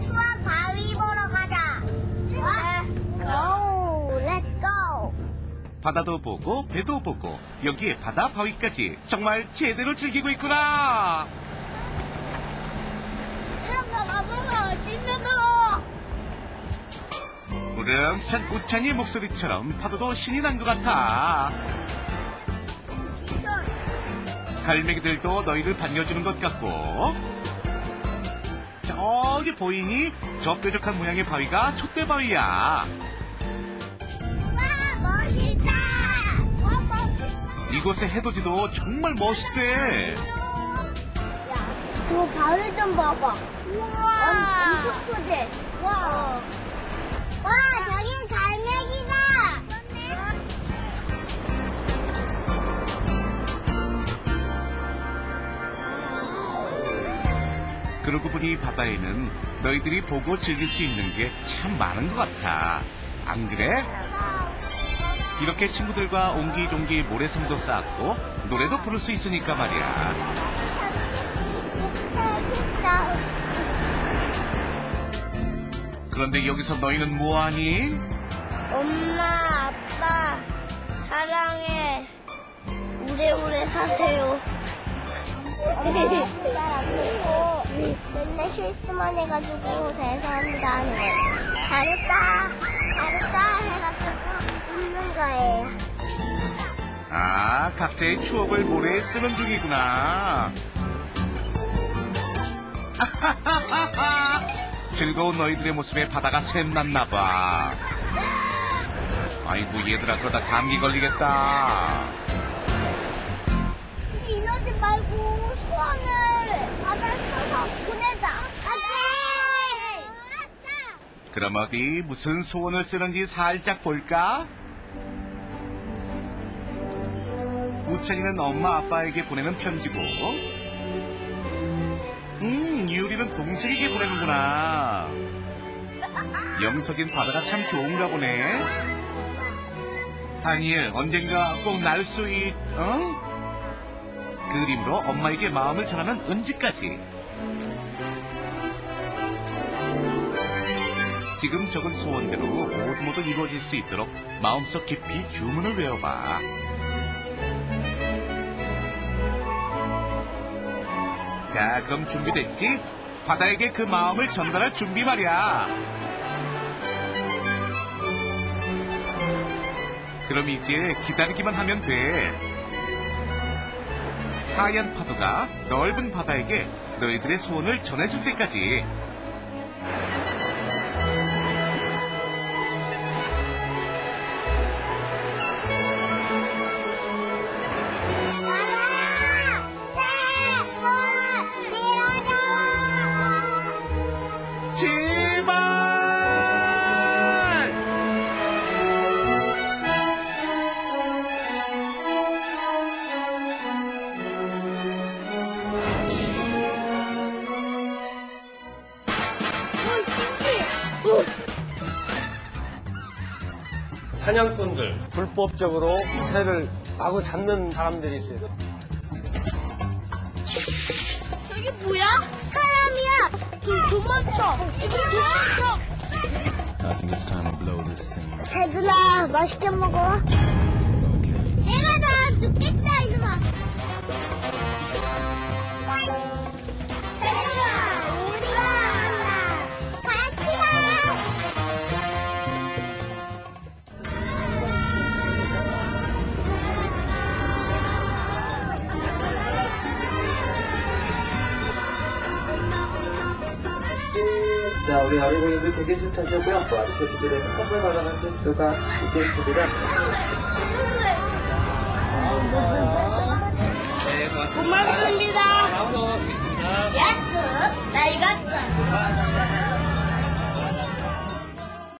추암 바위 보러 가자. go, let's go. 바다도 보고 배도 보고 여기에 바다 바위까지 정말 제대로 즐기고 있구나. 우렁찬 우찬이 목소리처럼 파도도 신이 난 것 같아. 갈매기들도 너희를 반겨주는 것 같고. 저기 보이니? 저 뾰족한 모양의 바위가 촛대바위야. 와, 멋있다. 와, 멋있다. 이곳의 해돋이도 정말 멋있대. 저 바위 좀 봐봐. 우와. 엄청 크지? 와. 와, 저긴 갈매 그러고 보니 바다에는 너희들이 보고 즐길 수 있는 게 참 많은 것 같아. 안 그래? 이렇게 친구들과 옹기종기 모래성도 쌓고 노래도 부를 수 있으니까 말이야. 그런데 여기서 너희는 뭐하니? 엄마, 아빠, 사랑해. 오래오래 사세요. 엄마, 아빠 맨날 실수만 해가지고 죄송합니다 하는 거예요. 잘했다, 잘했다 해가지고 웃는 거예요. 아, 각자의 추억을 모래에 쓰는 중이구나. 즐거운 너희들의 모습에 바다가 샘났나 봐. 아이고 얘들아 그러다 감기 걸리겠다. 보내자. 그럼 어디 무슨 소원을 쓰는지 살짝 볼까? 우찬이는 엄마 아빠에게 보내는 편지고 음 유리는 동생에게 보내는구나 영석인 바다가 참 좋은가 보네 다니엘 언젠가 꼭 날 수 있... 어? 그림으로 엄마에게 마음을 전하는 은지까지 지금 적은 소원대로 모두 모두 이루어질 수 있도록 마음속 깊이 주문을 외워봐. 자, 그럼 준비됐지? 바다에게 그 마음을 전달할 준비 말이야. 그럼 이제 기다리기만 하면 돼. 하얀 파도가 넓은 바다에게 너희들의 소원을 전해줄 때까지. 사냥꾼들 불법적으로 새를 마구 잡는 사람들이지. 저기 뭐야? 사람이야. 도, 도망쳐. 지금 도망쳐. I think it's time to blow this thing. 새들아, 맛있게 먹어. 내가 다 죽겠 자, 우리 어린이들 되게 좋다셨고요. 아시다시피 선물 받아가신 수가 있겠습니다.